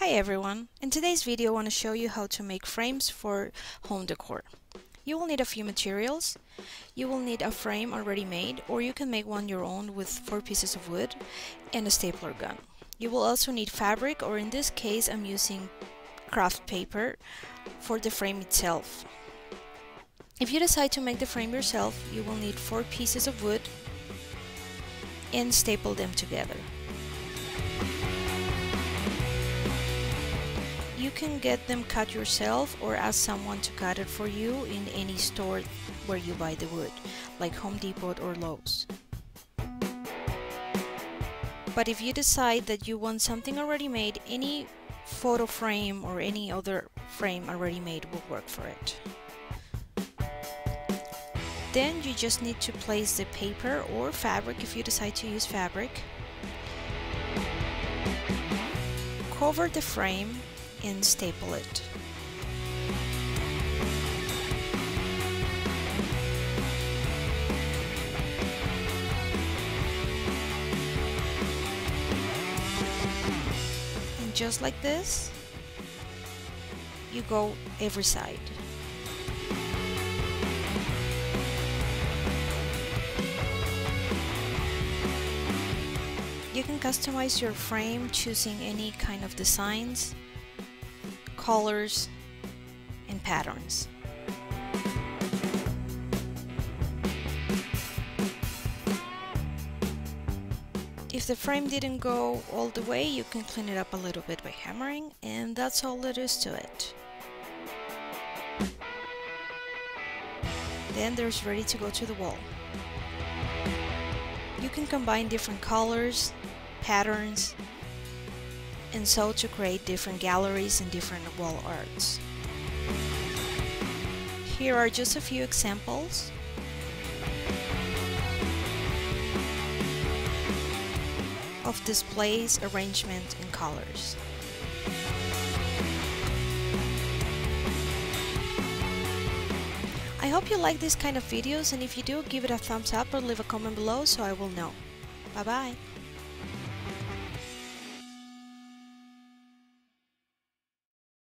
Hi everyone! In today's video I want to show you how to make frames for home decor. You will need a few materials. You will need a frame already made or you can make one your own with four pieces of wood and a stapler gun. You will also need fabric or in this case I'm using craft paper for the frame itself. If you decide to make the frame yourself you will need four pieces of wood and staple them together. Can get them cut yourself or ask someone to cut it for you in any store where you buy the wood, like Home Depot or Lowe's. But if you decide that you want something already made, any photo frame or any other frame already made will work for it. Then you just need to place the paper or fabric if you decide to use fabric. Cover the frame and staple it. And just like this, you go every side. You can customize your frame choosing any kind of designs colors, and patterns. If the frame didn't go all the way, you can clean it up a little bit by hammering, and that's all there is to it. Then there's ready to go to the wall. You can combine different colors, patterns, and so to create different galleries and different wall arts. Here are just a few examples. of displays, arrangement, and colors. I hope you like this kind of videos and if you do, give it a thumbs up or leave a comment below so I will know. Bye bye!